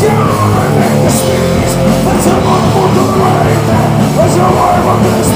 Down in the streets, it's a month the grave, it's a life of this